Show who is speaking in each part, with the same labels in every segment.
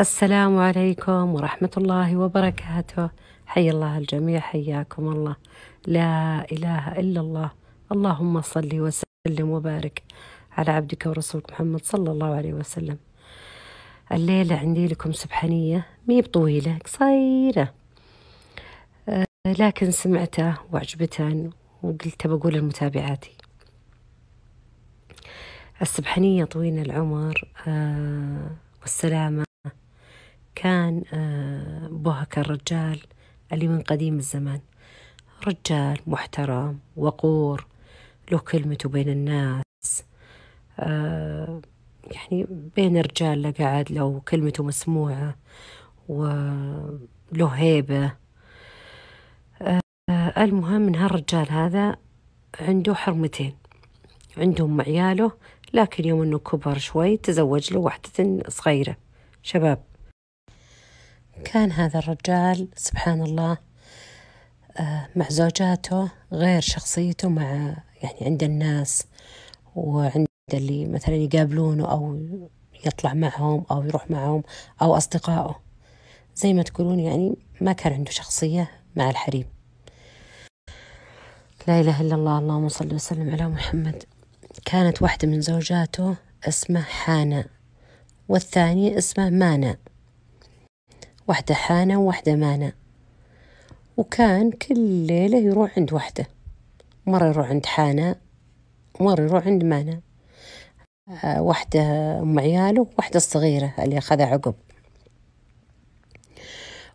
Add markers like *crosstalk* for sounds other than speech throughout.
Speaker 1: السلام عليكم ورحمة الله وبركاته. حي الله الجميع حياكم الله. لا إله إلا الله. اللهم صل وسلم وبارك على عبدك ورسولك محمد صلى الله عليه وسلم. الليلة عندي لكم سبحانية مي بطويلة قصيرة. آه، لكن سمعتها وعجبتها وقلت بقول لمتابعاتي. السبحانية طويل العمر آه، والسلامة كان آه، بوهك الرجال اللي من قديم الزمان. رجال محترم وقور له كلمته بين الناس آه، يعني بين الرجال قاعد له كلمته مسموعة وله هيبة. آه، المهم من هالرجال هذا عنده حرمتين. عندهم عياله لكن يوم إنه كبر شوي تزوج له واحدة صغيرة. شباب كان هذا الرجال سبحان الله آه، مع زوجاته غير شخصيته مع يعني عند الناس وعند اللي مثلا يقابلونه أو يطلع معهم أو يروح معهم أو أصدقائه. زي ما تقولون يعني ما كان عنده شخصية مع الحريم. لا إله إلا الله اللهم صل وسلم على محمد. كانت واحدة من زوجاته اسمه حانا والثاني اسمه مانا واحدة حانة وواحدة مانا وكان كل ليلة يروح عند واحدة. مرة يروح عند حانة ومرة يروح عند مانا آه، واحدة أم عياله وواحدة الصغيرة اللي أخذها عقب.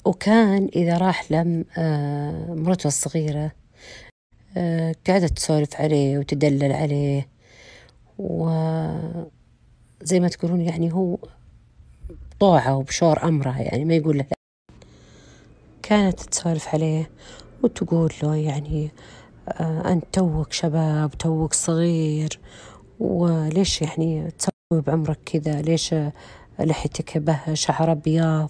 Speaker 1: وكان إذا راح لم آه، مرته الصغيرة آه، قاعدة تسولف عليه وتدلل عليه. وزي ما تقولون يعني هو طوعه وبشور أمره يعني ما يقول له كانت تسولف عليه وتقول له يعني آه أنت توك شباب توك صغير وليش يعني تسوي بعمرك كذا؟ ليش لحيتك به شعر أبيض؟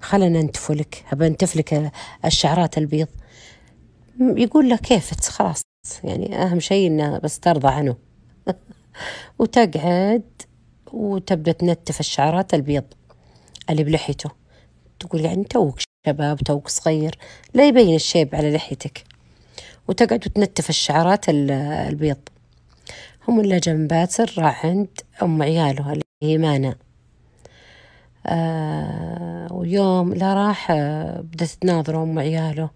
Speaker 1: خلنا ننتف لك أبى أنتف لك الشعرات البيض يقول له كيف؟ خلاص يعني أهم شيء إنه بس ترضى عنه. *laughs* وتقعد وتبدأ تنتف الشعرات البيض اللي بلحيته. تقول يعني توك شباب توك صغير لا يبين الشيب على لحيتك. وتقعد وتنتف الشعرات البيض. هم اللي جنب باسر راح عند أم عياله اللي هي مانا. آه ويوم لا راح آه بدأت تناظر أم عياله.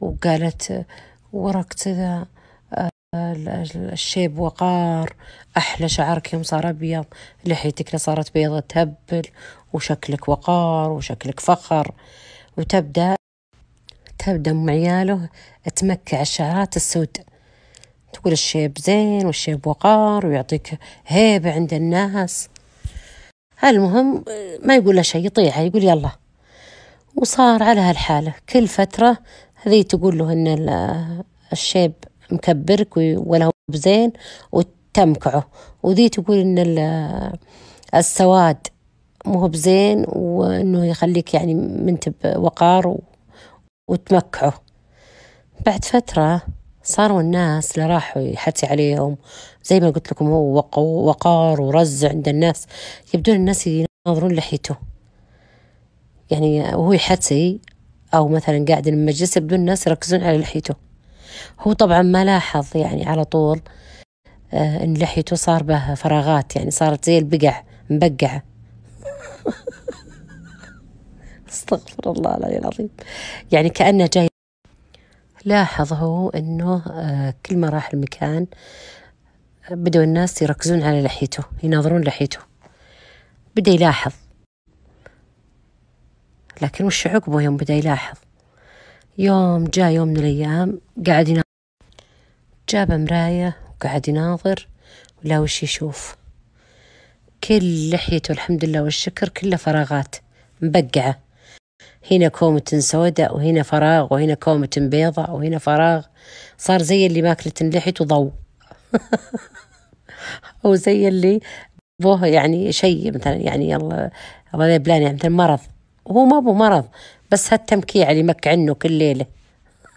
Speaker 1: وقالت وراك كذا الشيب وقار أحلى شعرك يوم صار أبيض لحيتك صارت بيضة تهبل وشكلك وقار وشكلك فخر. وتبدأ تبدأ أم عياله تمكع الشعرات السود. تقول الشيب زين والشيب وقار ويعطيك هيبة عند الناس. المهم ما يقول له شيء يطيعها يقول يلا. وصار على هالحالة. كل فترة هذه تقول له إن الشيب مكبرك ولا هو بزين وتمكعه. وذي تقول إن السواد مو بزين وإنه يخليك يعني منت بوقار وتمكعه. بعد فترة صاروا الناس اللي راحوا يحتي عليهم. زي ما قلت لكم هو وقار ورز عند الناس. يبدون الناس يناظرون لحيته. يعني وهو يحتي أو مثلا قاعد المجلس يبدون الناس يركزون على لحيته. هو طبعا ما لاحظ يعني على طول آه إن لحيته صار به فراغات. يعني صارت زي البقع مبقعة. *laughs* استغفر الله العلي العظيم. يعني كأنه جاي لاحظ هو أنه آه كل ما راح المكان بدأوا الناس يركزون على لحيته يناظرون لحيته. بدأ يلاحظ. لكن وش عقبه يوم بدأ يلاحظ؟ يوم جاء يوم من الأيام قاعد يناظر. جاب مراية وقعد يناظر ولا وش يشوف؟ كل لحيته الحمد لله والشكر كله فراغات مبقعة. هنا كومة سوداء وهنا فراغ وهنا كومة بيضاء وهنا فراغ. صار زي اللي ماكلة لحيته ضوء *laughs* أو زي اللي بوه يعني شيء مثلا يعني يلا الله بلان يعني مثلا مرض. وهو ما بو مرض بس هالتمكيع اللي مك عنه كل ليلة.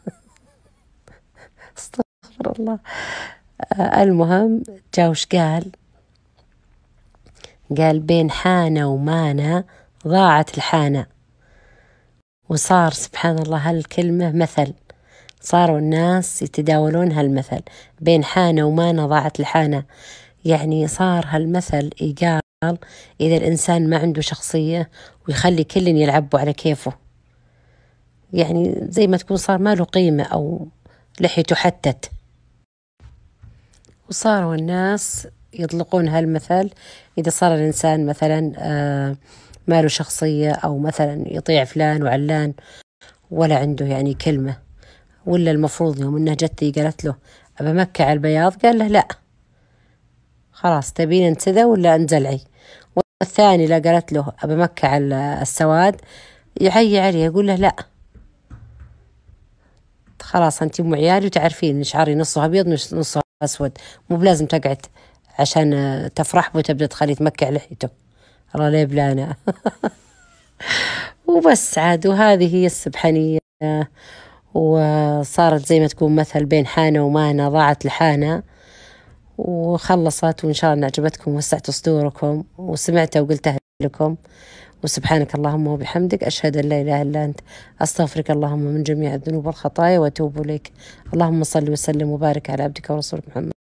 Speaker 1: *laughs* أستغفر الله. آه المهم جا وش قال؟ قال بين حانة ومانا ضاعت الحانة. وصار سبحان الله هالكلمة مثل. صاروا الناس يتداولون هالمثل. بين حانة ومانة ضاعت الحانة. يعني صار هالمثل يقال إذا الإنسان ما عنده شخصية ويخلي كل يلعبوا على كيفه. يعني زي ما تكون صار ما له قيمة أو لحيته حتت. وصاروا الناس يطلقون هالمثل. إذا صار الإنسان مثلا آه، ما له شخصية أو مثلا يطيع فلان وعلان ولا عنده يعني كلمة ولا المفروض يوم إنها جت قالت له أبى مكة على البياض؟ قال له لأ. خلاص تبين انتذا ولا انزلعي والثاني لا قالت له أبى مكة على السواد يعي عليه يقول له لأ. خلاص أنت أم عيالي وتعرفين شعري نصه أبيض نصه أسود مو بلازم تقعد عشان تفرح وتبدأ تخلي تمكع لحيته. الله ليه بلانا *laughs* وبس عاد وهذه هي السبحانية. وصارت زي ما تكون مثل بين حانة ومانة ضاعت لحانة. وخلصت وإن شاء الله عجبتكم وسعت صدوركم وسمعتها وقلتها لكم. وسبحانك اللهم وبحمدك أشهد أن لا إله إلا أنت أستغفرك اللهم من جميع الذنوب والخطايا وأتوب إليك. اللهم صل وسلم وبارك على عبدك ورسولك محمد.